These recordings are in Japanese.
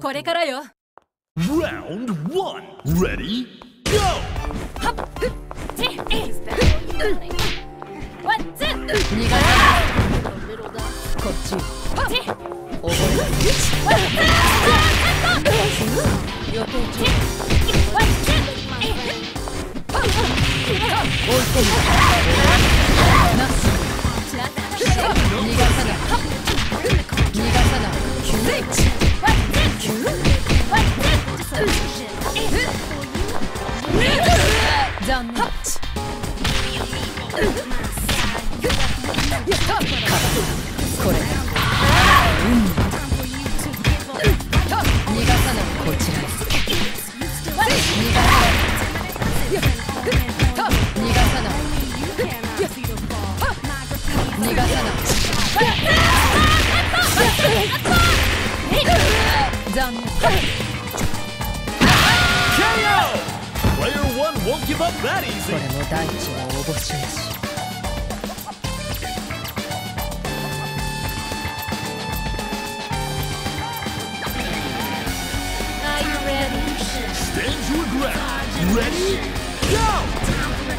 これからよ Round one. Ready? Go! はっふっちえワンツー逃がさこっちはっち覚えワンツー予定中ワンツーえはっはっ追い込むなし逃がさない逃がさない残念これ。Player one won't give up that こ easy. れも大地のおぼしやし Are you ready? Stand your ground. Ready? Go!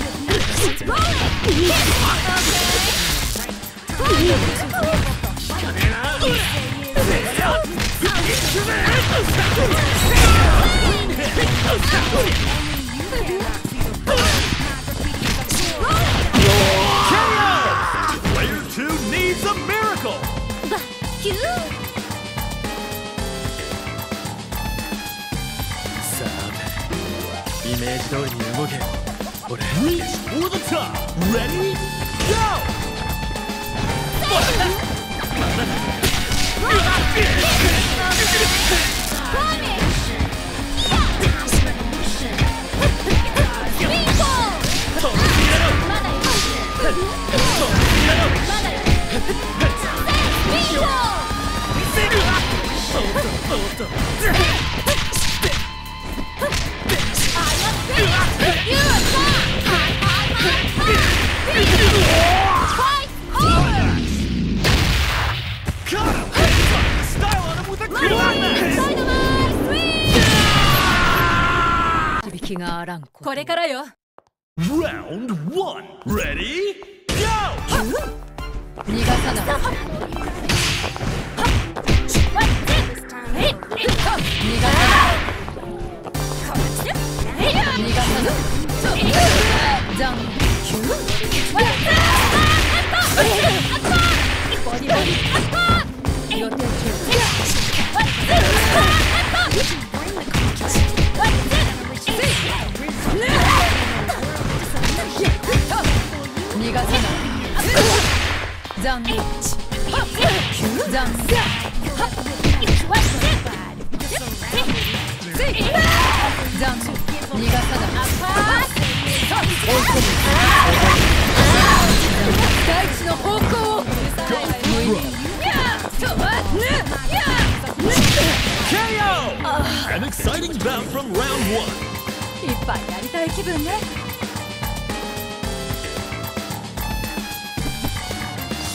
Let's go! The top. Ready? Go! 響きがあらんここれからよ Round one. Ready? Go! 逃がさない逃がさない逃がさない残念残念残念残念逃がさない追い込む大地の方向を無意味 KO! An exciting bout from round one. いっぱいやりたい気分ね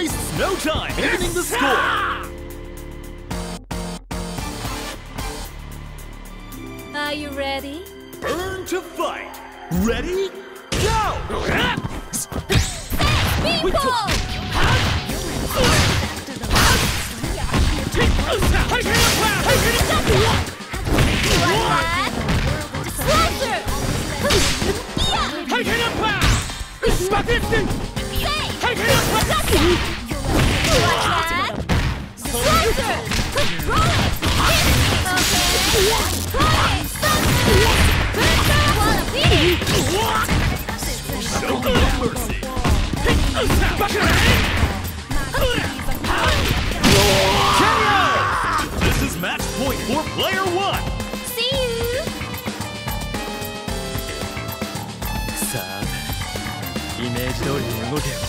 Impact! no time evening the score. Are you ready? Burn to fight. Ready? Go! Show no mercy. KO! This is match point for player one. See you! さあイメージ通りに動けよ俺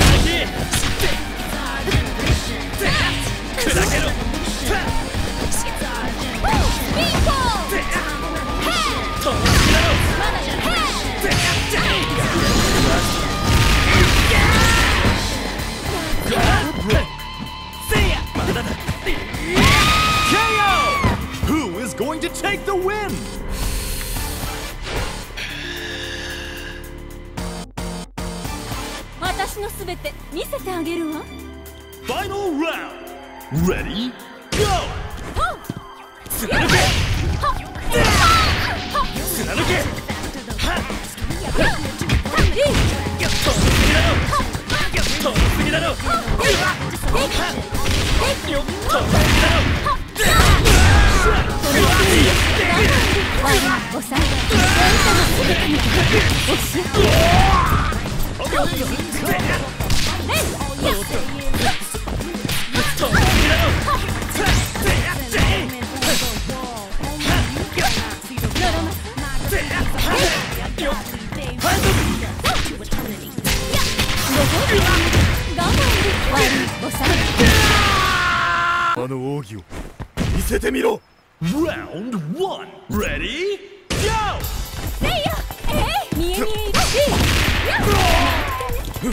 のすべて見せてあげるわ。Final round. Ready? Go! 貫け。貫け遠すぎだろ。遠すぎだろ。よっ。遠すぎだろ。あの奥義を見せてみろ Round 1 Ready? Go! ず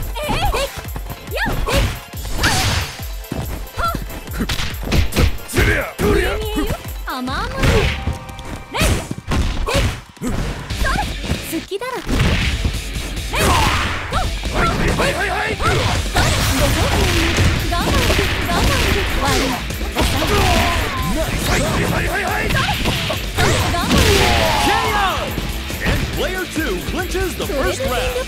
Here's the first round.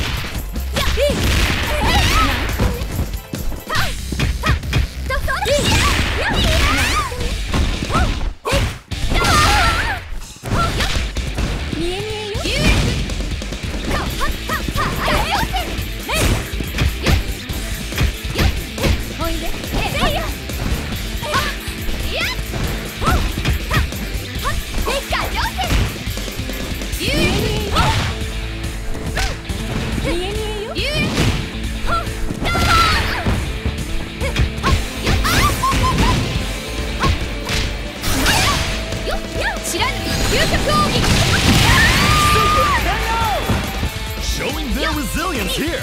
Showing their resilience here!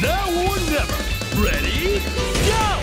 Now or never! Ready, go!